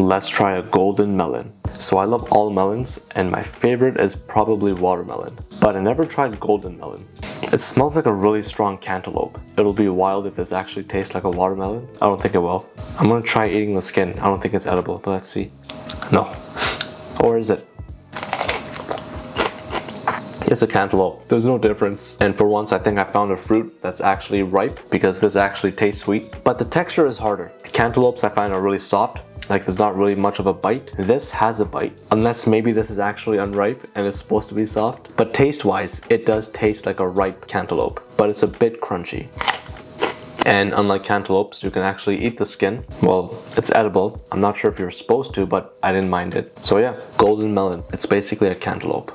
Let's try a golden melon. So I love all melons and my favorite is probably watermelon, but I never tried golden melon. It smells like a really strong cantaloupe. It'll be wild if this actually tastes like a watermelon. I don't think it will. I'm gonna try eating the skin. I don't think it's edible, but let's see. No. Or is it? It's a cantaloupe. There's no difference. And for once, I think I found a fruit that's actually ripe because this actually tastes sweet. But the texture is harder. Cantaloupes I find are really soft like there's not really much of a bite. This has a bite, unless maybe this is actually unripe and it's supposed to be soft. But taste wise, it does taste like a ripe cantaloupe, but it's a bit crunchy. And unlike cantaloupes, you can actually eat the skin. Well, it's edible. I'm not sure if you're supposed to, but I didn't mind it. So yeah, golden melon. It's basically a cantaloupe.